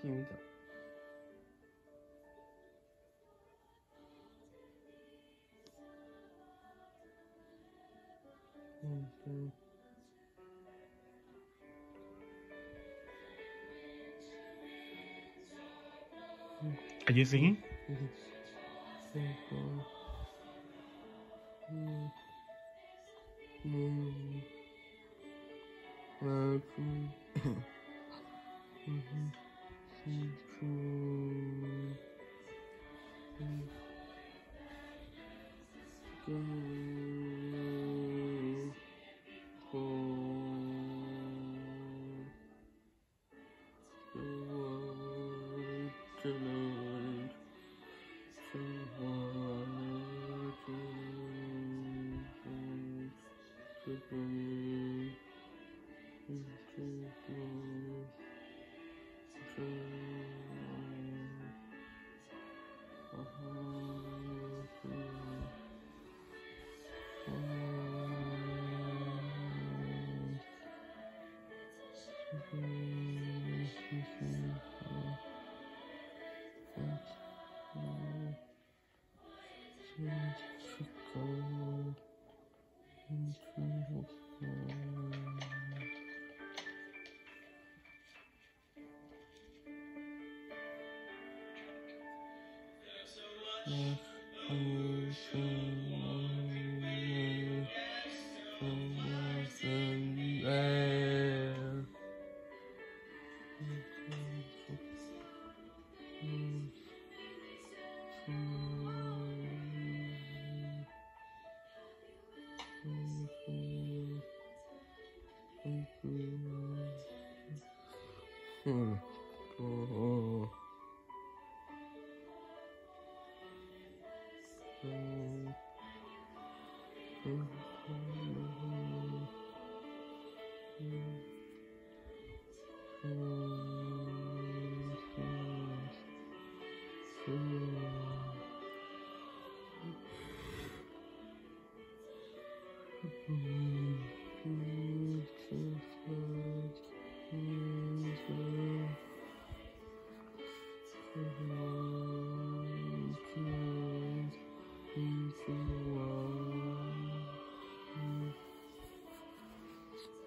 pouquinho então. Uhum. Are you? Mm-hmm. Thank Go. Go. Go. Tonight. Tomorrow. うん Oh, oh, oh. Are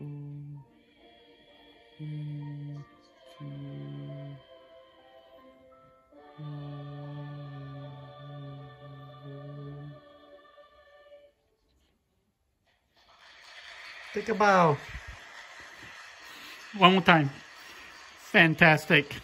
Take a bow. One more time. Fantastic.